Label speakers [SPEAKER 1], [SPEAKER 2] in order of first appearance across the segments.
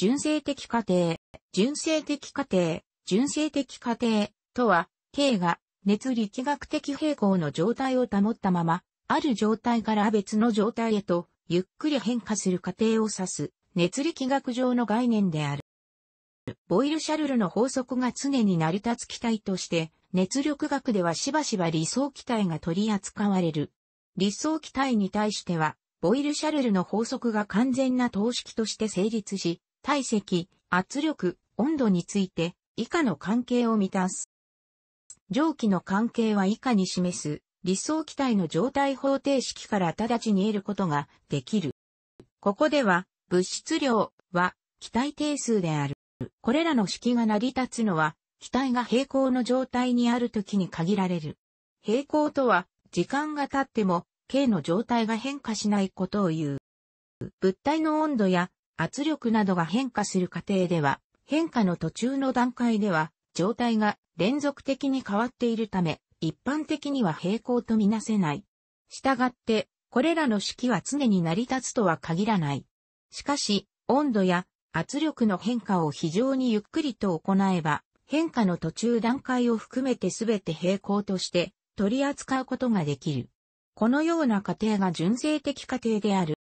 [SPEAKER 1] 純正的過程、純正的過程、純正的過程とは、K が熱力学的平衡の状態を保ったまま、ある状態から別の状態へとゆっくり変化する過程を指す熱力学上の概念である。ボイルシャルルの法則が常に成り立つ気体として、熱力学ではしばしば理想気体が取り扱われる。理想気体に対しては、ボイルシャルルの法則が完全な等式として成立し、体積、圧力、温度について以下の関係を満たす。蒸気の関係は以下に示す理想気体の状態方程式から直ちに得ることができる。ここでは物質量は気体定数である。これらの式が成り立つのは気体が平行の状態にあるときに限られる。平行とは時間が経っても K の状態が変化しないことを言う。物体の温度や圧力などが変化する過程では変化の途中の段階では状態が連続的に変わっているため一般的には平行とみなせない。したがって、これらの式は常に成り立つとは限らない。しかし、温度や圧力の変化を非常にゆっくりと行えば、変化の途中段階を含めてすべて平行として取り扱うことができる。このような過程が純正的過程である。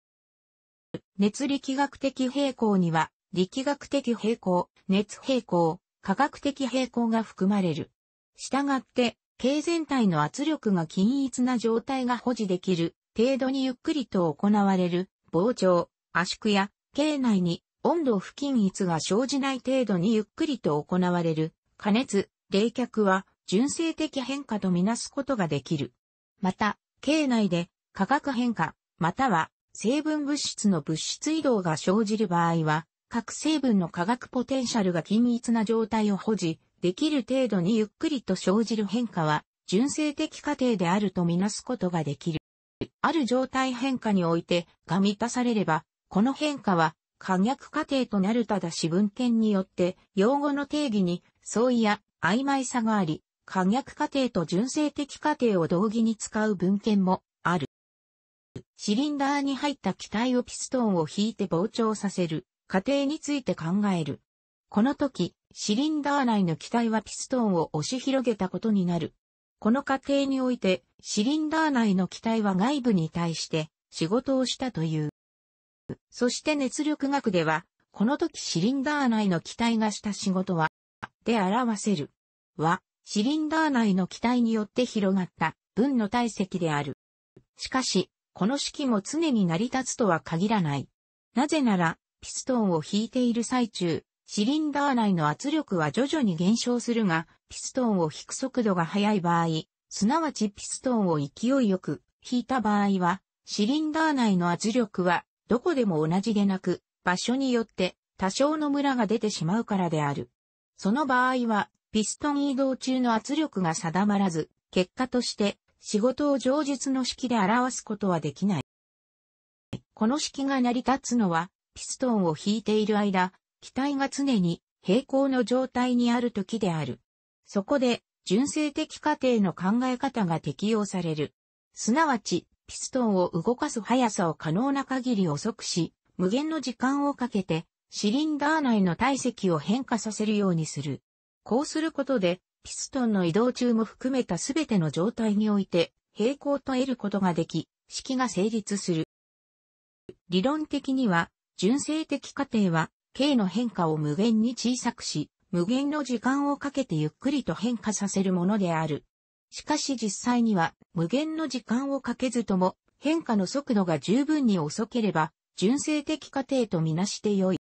[SPEAKER 1] 熱力学的平行には、力学的平行、熱平行、科学的平行が含まれる。したがって、経全体の圧力が均一な状態が保持できる程度にゆっくりと行われる膨張、圧縮や経内に温度不均一が生じない程度にゆっくりと行われる加熱、冷却は純正的変化とみなすことができる。また、経内で化学変化、または成分物質の物質移動が生じる場合は、各成分の化学ポテンシャルが均一な状態を保持、できる程度にゆっくりと生じる変化は、純正的過程であるとみなすことができる。ある状態変化においてが満たされれば、この変化は可逆過程となるただし文献によって用語の定義に相違や曖昧さがあり、可逆過程と純正的過程を同義に使う文献も。シリンダーに入った気体をピストンを引いて膨張させる過程について考える。この時、シリンダー内の気体はピストンを押し広げたことになる。この過程において、シリンダー内の気体は外部に対して仕事をしたという。そして熱力学では、この時シリンダー内の気体がした仕事は、で表せる。は、シリンダー内の気体によって広がった分の体積である。しかし、この式も常に成り立つとは限らない。なぜなら、ピストンを引いている最中、シリンダー内の圧力は徐々に減少するが、ピストンを引く速度が速い場合、すなわちピストンを勢いよく引いた場合は、シリンダー内の圧力はどこでも同じでなく、場所によって多少のムラが出てしまうからである。その場合は、ピストン移動中の圧力が定まらず、結果として仕事を上述の式で表すことはできない。この式が成り立つのは、ピストンを引いている間、気体が常に平行の状態にある時である。そこで、純正的過程の考え方が適用される。すなわち、ピストンを動かす速さを可能な限り遅くし、無限の時間をかけて、シリンダー内の体積を変化させるようにする。こうすることで、ピストンの移動中も含めたすべての状態において、平行と得ることができ、式が成立する。理論的には、純正的過程は、K の変化を無限に小さくし、無限の時間をかけてゆっくりと変化させるものである。しかし実際には無限の時間をかけずとも変化の速度が十分に遅ければ純正的過程とみなしてよい。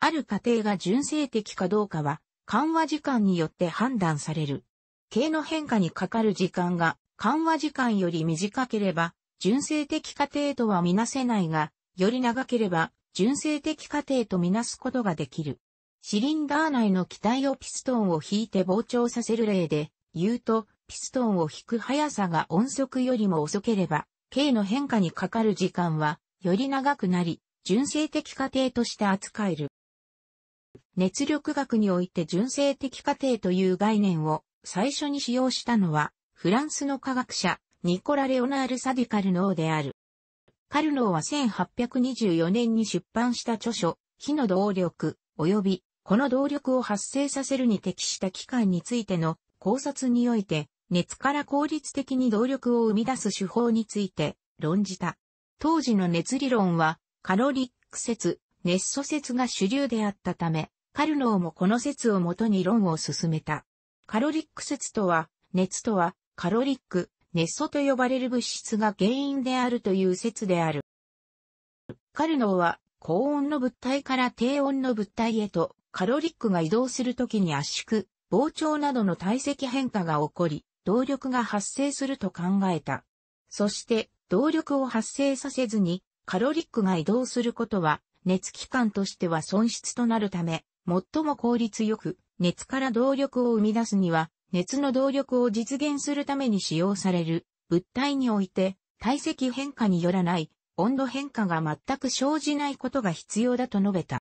[SPEAKER 1] ある過程が純正的かどうかは緩和時間によって判断される。K の変化にかかる時間が緩和時間より短ければ純正的過程とはみなせないが、より長ければ純正的過程とみなすことができる。シリンダー内の気体をピストンを引いて膨張させる例で言うと、ピストンを引く速さが音速よりも遅ければ、K の変化にかかる時間はより長くなり、純正的過程として扱える。熱力学において純正的過程という概念を最初に使用したのは、フランスの科学者、ニコラ・レオナール・サディカルノーである。カルノーは1824年に出版した著書、火の動力、及び、この動力を発生させるに適した機関についての考察において、熱から効率的に動力を生み出す手法について論じた。当時の熱理論は、カロリック説、熱素説が主流であったため、カルノーもこの説をもとに論を進めた。カロリック説とは、熱とは、カロリック、熱素と呼ばれる物質が原因であるという説である。カルノーは、高温の物体から低温の物体へと、カロリックが移動するときに圧縮、膨張などの体積変化が起こり、動力が発生すると考えた。そして、動力を発生させずに、カロリックが移動することは、熱機関としては損失となるため、最も効率よく、熱から動力を生み出すには、熱の動力を実現するために使用される物体において体積変化によらない温度変化が全く生じないことが必要だと述べた。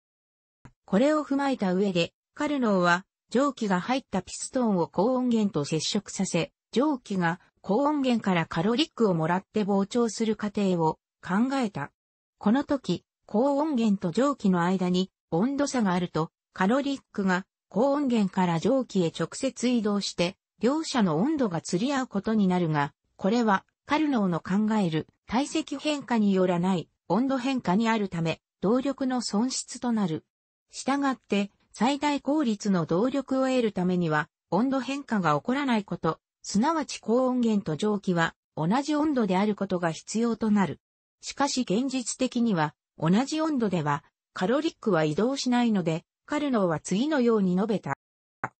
[SPEAKER 1] これを踏まえた上で、カルノーは蒸気が入ったピストンを高温源と接触させ、蒸気が高温源からカロリックをもらって膨張する過程を考えた。この時、高温源と蒸気の間に温度差があると、カロリックが高温源から蒸気へ直接移動して、両者の温度が釣り合うことになるが、これはカルノーの考える体積変化によらない温度変化にあるため、動力の損失となる。したがって、最大効率の動力を得るためには、温度変化が起こらないこと、すなわち高温源と蒸気は同じ温度であることが必要となる。しかし現実的には、同じ温度では、カロリックは移動しないので、カルノーは次のように述べた。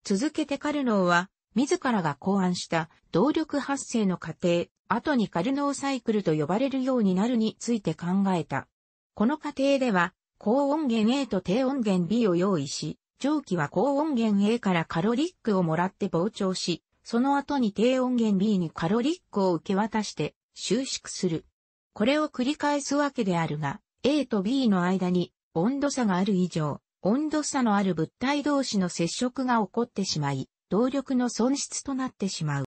[SPEAKER 1] 続けてカルノーは、自らが考案した動力発生の過程、後にカルノーサイクルと呼ばれるようになるについて考えた。この過程では、高温源 A と低温源 B を用意し、蒸気は高温源 A からカロリックをもらって膨張し、その後に低温源 B にカロリックを受け渡して収縮する。これを繰り返すわけであるが、A と B の間に温度差がある以上、温度差のある物体同士の接触が起こってしまい、動力の損失となってしまう。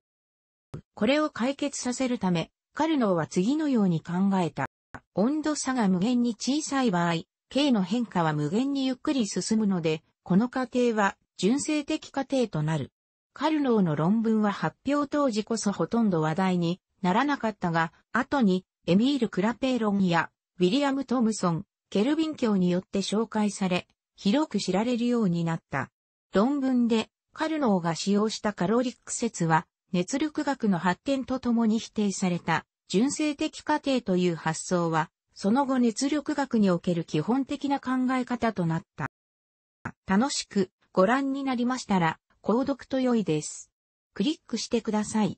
[SPEAKER 1] これを解決させるため、カルノーは次のように考えた。温度差が無限に小さい場合、K の変化は無限にゆっくり進むので、この過程は純正的過程となる。カルノーの論文は発表当時こそほとんど話題にならなかったが、後にエミール・クラペーロンやウィリアム・トムソン、ケルビン教によって紹介され、広く知られるようになった。論文でカルノーが使用したカロリック説は熱力学の発展とともに否定された純正的過程という発想はその後熱力学における基本的な考え方となった。楽しくご覧になりましたら購読と良いです。クリックしてください。